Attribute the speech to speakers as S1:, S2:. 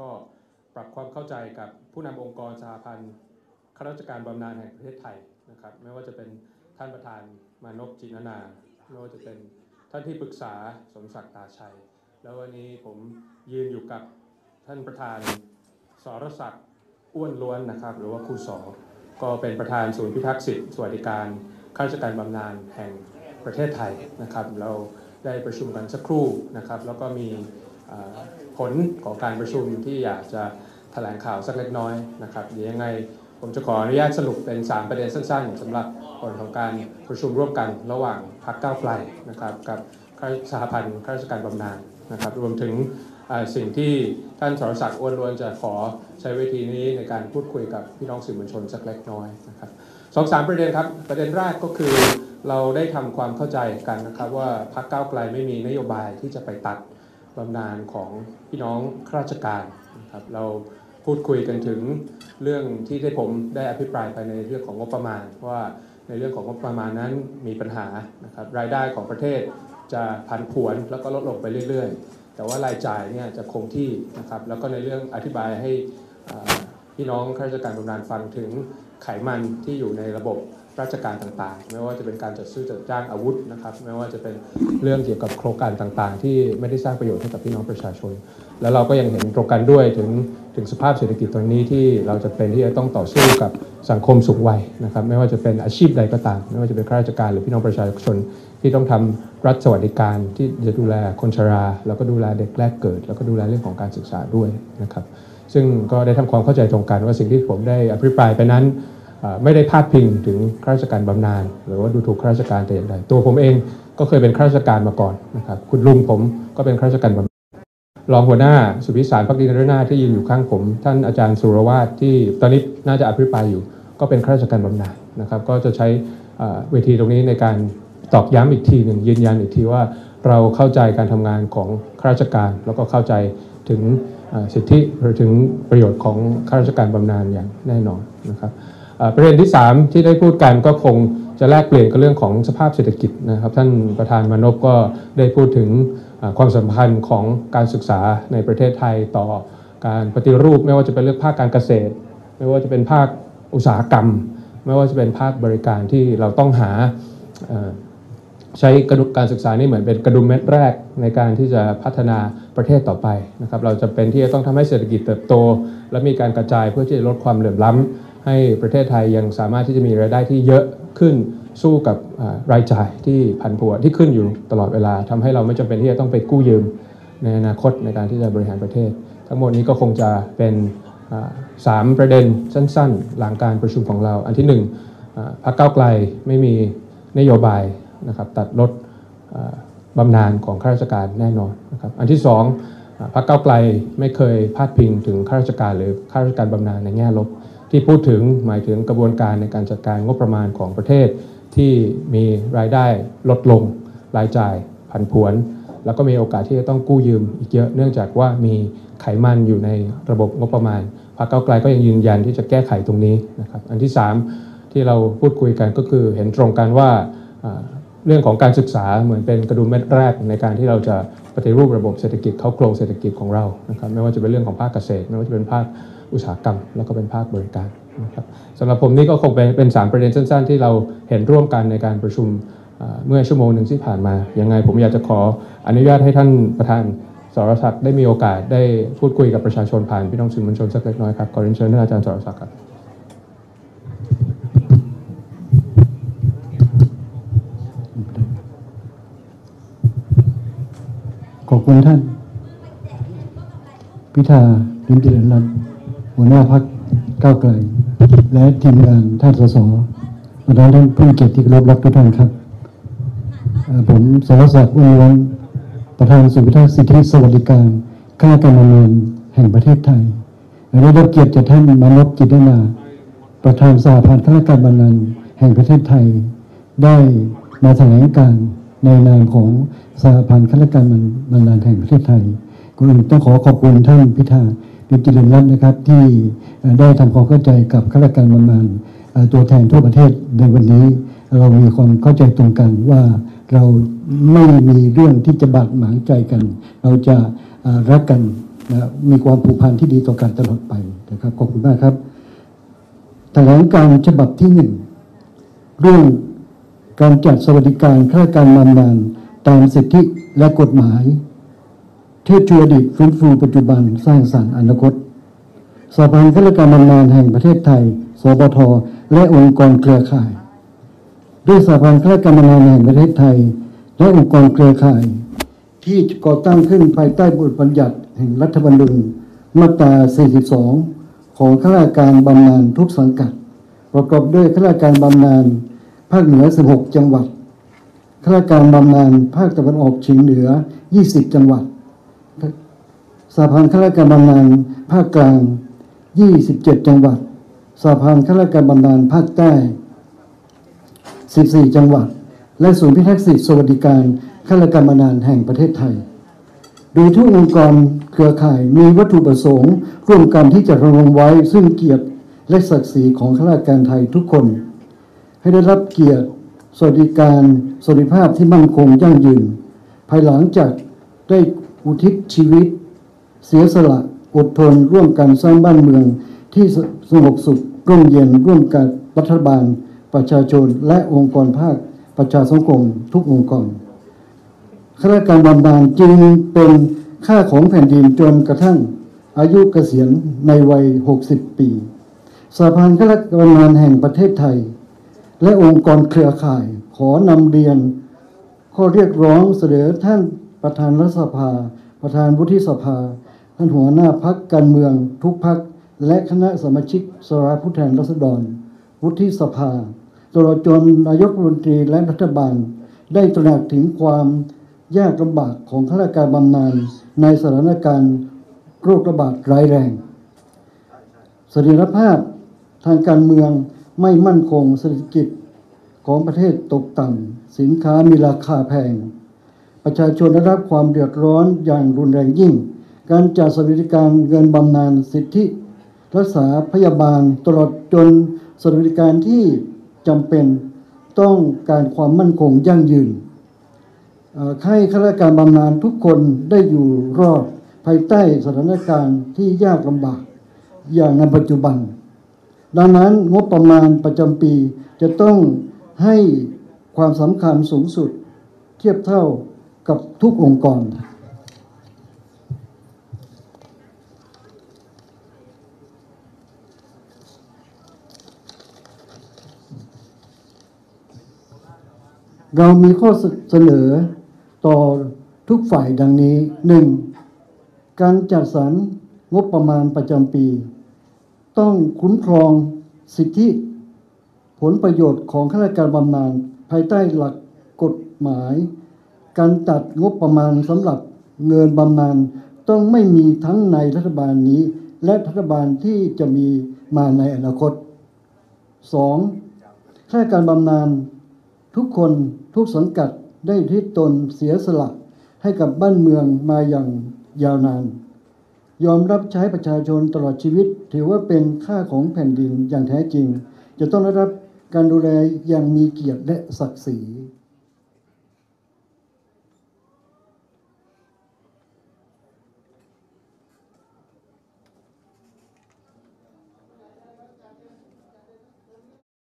S1: ก็ปรับความเข้าใจกับผู้นำองค์กรสหพันธ์ข้าราชการบำนาญแห่งประเทศไทยนะครับ ไม่ว่าจะเป็นท่านประธานมานพจินนา ไม่ว่าจะเป็นท่านที่ปรึกษาสมศักดิ์ตาชัย แล้ววันนี้ผมยืนอยู่กับท่านประธานสรศักดิ์อ้วนล้วนนะครับ หรือว่าครูสอก็เป็นประธานศูนย์พิทักษ์สิทธิสวัสดิการข้าราชการบำนาญแห่งประเทศไทยนะครับ เราได้ประชุมกันสักครู่นะครับ แล้วก็มี ผลของการประชุมที่อยากจะแถลงข่าวสักเล็กน้อยนะครับเดี๋ยวยังไงผมจะขออนุญาตสรุปเป็น 3 ประเด็นสั้นๆสำหรับผลของการประชุมร่วมกันระหว่างพรรคก้าวไกลนะครับกับสหพันธ์ข้าราชการบำนาญนะครับ รวมถึงสิ่งที่ท่านสรศักดิ์อ้วนล้วนจะขอใช้เวทีนี้ในการพูดคุยกับพี่น้องสื่อมวลชนสักเล็กน้อยนะครับสองสามประเด็นครับ ประเด็นแรกก็คือเราได้ทำความเข้าใจกันนะครับว่าพรรคก้าวไกลไม่มีนโยบายที่จะไปตัด บำนาญของพี่น้องข้าราชการนะครับเราพูดคุยกันถึงเรื่องที่ได้ผมได้อภิปรายไปในเรื่องของงบประมาณว่าในเรื่องของงบประมาณนั้นมีปัญหานะครับรายได้ของประเทศจะผันผวนแล้วก็ลดลงไปเรื่อย ๆ แต่ว่ารายจ่ายเนี่ยจะคงที่นะครับแล้วก็ในเรื่องอธิบายให้พี่น้องข้าราชการบำนาญฟังถึงไขมันที่อยู่ในระบบ ราชการต่างๆ ไม่ว่าจะเป็นการจัดซื้อจัดจ้างอาวุธนะครับ ไม่ว่าจะเป็นเรื่องเกี่ยวกับโครงการต่างๆ ที่ไม่ได้สร้างประโยชน์ให้กับพี่น้องประชาชน แล้วเราก็ยังเห็นตรงกันด้วยถึงถึงสภาพเศรษฐกิจตรงนี้ที่เราจะเป็นที่จะต้องต่อสู้กับสังคมสูงวัยนะครับ ไม่ว่าจะเป็นอาชีพใดก็ตาม ไม่ว่าจะเป็นข้าราชการหรือพี่น้องประชาชนที่ต้องทำรัฐสวัสดิการที่จะดูแลคนชรา แล้วก็ดูแลเด็กแรกเกิด แล้วก็ดูแลเรื่องของการศึกษาด้วยนะครับ ซึ่งก็ได้ทำความเข้าใจตรงกันว่าสิ่งที่ผมได้อภิปรายไปนั้น ไม่ได้พาดพิงถึงข้าราชการบำนาญหรือว่าดูถูกข้าราชการแต่อย่างใดตัวผมเองก็เคยเป็นข้าราชการมาก่อนนะครับคุณลุงผมก็เป็นข้าราชการบำนาญรองหัวหน้าสุพิสารพักดีนรนาที่ยืนอยู่ข้างผม ท่านอาจารย์สุรวาทที่ตอนนี้น่าจะอภิปรายอยู่ ก็เป็นข้าราชการบำนาญนะครับก็จะใช้เวทีตรงนี้ในการตอกย้ำอีกทีหนึ่งยืนยันอีกทีว่าเราเข้าใจการทำงานของข้าราชการ แล้วก็เข้าใจถึงสิทธิหรือถึงประโยชน์ของข้าราชการบำนาญอย่างแน่นอนนะครับ ประเด็นที่ 3 ที่ได้พูดกันก็คงจะแลกเปลี่ยนกับเรื่องของสภาพเศรษฐกิจนะครับ ท่านประธานมานพก็ได้พูดถึงความสัมพันธ์ของการศึกษาในประเทศไทยต่อการปฏิรูป ไม่ว่าจะเป็นเรื่องภาคการเกษตร ไม่ว่าจะเป็นภาคอุตสาหกรรม ไม่ว่าจะเป็นภาคบริการที่เราต้องหาใช้กระดุการศึกษานี่เหมือนเป็นกระดุมเม็ดแรกในการที่จะพัฒนาประเทศต่อไปนะครับเราจะเป็นที่จะต้องทำให้เศรษฐกิจเติบโต และมีการกระจายเพื่อที่จะลดความเหลื่อมล้ำ ให้ประเทศไทยยังสามารถที่จะมีรายได้ที่เยอะขึ้นสู้กับรายจ่ายที่ผันผวนที่ขึ้นอยู่ตลอดเวลาทำให้เราไม่จำเป็นที่จะต้องไปกู้ยืมในอนาคตในการที่จะบริหารประเทศ ทั้งหมดนี้ก็คงจะเป็นสามประเด็นสั้นๆ หลังการประชุมของเรา อันที่หนึ่งพรรคก้าวไกลไม่มีนโยบายนะครับตัดลดบำนาญของข้าราชการแน่นอนนะครับอันที่สองพรรคก้าวไกลไม่เคยพาดพิงถึงข้าราชการหรือข้าราชการบำนาญในแง่ลบ ที่พูดถึงหมายถึงกระบวนการในการจัดการงบประมาณของประเทศ ที่มีรายได้ลดลง รายจ่ายผันผวน แล้วก็มีโอกาสที่จะต้องกู้ยืมอีกเยอะเนื่องจากว่ามีไขมันอยู่ในระบบงบประมาณพรรคก้าไกลก็ยังยืนยันที่จะแก้ไขตรงนี้นะครับอันที่สามที่เราพูดคุยกันก็คือเห็นตรงกันว่าอ่าเรื่องของการศึกษาเหมือนเป็นกระดุมเม็ดแรกในการที่เราจะปฏิรูประบบเศรษฐกิจเข้าโครงเศรษฐกิจของเรานะครับไม่ว่าจะเป็นเรื่องของภาคเกษตร ไม่ว่าจะเป็นภาค อุตสาหกรรม แล้วก็เป็นภาคบริการนะครับสำหรับผมนี่ก็คงเป็นเป็นสามประเด็นสั้น ๆ ที่เราเห็นร่วมกันในการประชุมเมื่อชั่วโมงหนึ่งที่ผ่านมา ยังไงผมอยากจะขออนุญาตให้ท่านประธานสรศักดิ์ได้มีโอกาสได้พูดคุยกับประชาชนผ่านพี่น้องสื่อมวลชนสักเล็กน้อยครับขอเรียนเชิญท่านอาจารย์สรศักดิ์ครับ
S2: ขอบคุณท่าน พิธาลิมเจริญรัตน์ หัวหน้าพักก้าวไกล และทีมงานท่านสสประธานท่านผู้เกียรติที่เคารพรักทุกท่านครับ ผมสรศักดิ์อุ้ยวันประธานศูนย์พิทักษ์สิทธิสวัสดิการข้าราชการบำนแห่งประเทศไทยและได้รับเกียรติจากท่านมานพจิตนา ประธานสหพันธ์ข้าราชการบำนาแห่งประเทศไทย ได้มาแถลงการในนามของสหพันธ์ข้าราชการบำนาแห่งประเทศไทยก่อนอื่นต้องขอขอบคุณท่านพิธา เจริญรัตน์นะครับที่ได้ทำความเข้าใจกับข้าราชการบำนาญตัวแทนทั่วประเทศในวันนี้ เรามีความเข้าใจตรงกันว่าเราไม่มีเรื่องที่จะบาดหมางใจกัน เราจะรักกันนะมีความผูกพันที่ดีต่อกันตลอดไปนะครับขอบคุณมากครับแถลงการฉบับที่หนึ่งเรื่องการจัดสวัสดิการข้าราชการบำนาญตามสิทธิและกฎหมาย เทิดชูอดีตฟื้นฟูปัจจุบันสร้างสรรค์อนาคตสภาข้าราชการบำนาญแห่งประเทศไทย สบท และองค์กรเครือข่าย ด้วยสภาข้าราชการบำนาญแห่งประเทศไทย และองค์กรเครือข่าย ที่ก่อตั้งขึ้นภายใต้บทบัญญัติแห่งรัฐธรรมนูญมาตรา 42 ของข้าราชการบำนาญทุกสังกัด ประกอบด้วยข้าราชการบำนาญภาคเหนือ 16 จังหวัดข้าราชการบำนาญภาคตะวันออกเฉียงเหนือ 20 จังหวัดาพันธ์ข้าราชการบำนาญภาคกลาง 27 จังหวัด สาพันธ์ข้าราชการบำนาญภาคใต้ 14 จังหวัด และศูนย์พิทักษ์สิทธิสวัสดิการข้าราชการบำนาญแห่งประเทศไทย โดยทุกองค์กรเครือข่ายมีวัตถุประสงค์ ร่วมกันที่จะรณรงค์ไว้ซึ่งเกียรติและศักดิ์ศรีของข้าราชการไทยทุกคน ให้ได้รับเกียรติสวัสดิการสวัสดิภาพที่มั่นคงยั่งยืน ภายหลังจากได้อุทิศชีวิต เสียสละอดทนร่วมกันสร้างบ้านเมืองที่สงบสุขร่มเย็นร่วมกับรัฐบาล ประชาชนและองค์กรภาคประชาสังคมทุกองค์กรข้าราชการบำนาญจึงเป็นค่าของแผ่นดินจนกระทั่งอายุเกษียณในวัย 60 ปีสหพันธ์ข้าราชการบำนาญแห่งประเทศไทย และองค์กรเครือข่ายขอนำเรียน ข้อเรียกร้องเสนอท่านประธานรัฐสภา ประธานวุฒิสภา ท่านหัวหน้าพักการเมืองทุกพักและคณะสมาชิกสภาผู้แทนราษฎร วุฒิสภาตลอดจนนายกรัฐมนตรีและรัฐบาล ได้ตระหนักถึงความยากลำบากของข้าราชการบำนาญในสถานการณ์โรคระบาดร้ายแรงเสถียรภาพทางการเมืองไม่มั่นคงเศรษฐกิจของประเทศตกต่ำสินค้ามีราคาแพง ประชาชนได้รับความเดือดร้อนอย่างรุนแรงยิ่ง การจัดสวัสดิการเงินบำนาญสิทธิ รักษาพยาบาลตลอดจนสวัสดิการที่จำเป็นต้องการความมั่นคงยั่งยืนให้ข้าราชการบำนาญทุกคนได้อยู่รอดภายใต้สถานการณ์ที่ยากลำบากอย่างในปัจจุบัน ดังนั้นงบประมาณประจำปีจะต้องให้ความสำคัญสูงสุด เทียบเท่ากับทุกองค์กร เรามีข้อเสนอต่อทุกฝ่ายดังนี้ 1. การจัดสรรงบประมาณประจำปี ต้องคุ้มครองสิทธิ ผลประโยชน์ของข้าราชการบำนาญภายใต้หลักกฎหมาย การตัดงบประมาณสำหรับเงินบำนาญต้องไม่มีทั้งในรัฐบาลนี้ และรัฐบาลที่จะมีมาในอนาคต 2. ข้าราชการบำนาญ ทุกคนทุกสังกัดได้ที่ตนเสียสละให้กับบ้านเมืองมาอย่างยาวนาน ยอมรับใช้ประชาชนตลอดชีวิต ถือว่าเป็นค่าของแผ่นดินอย่างแท้จริง จะต้องได้รับการดูแลอย่างมีเกียรติและศักดิ์ศรี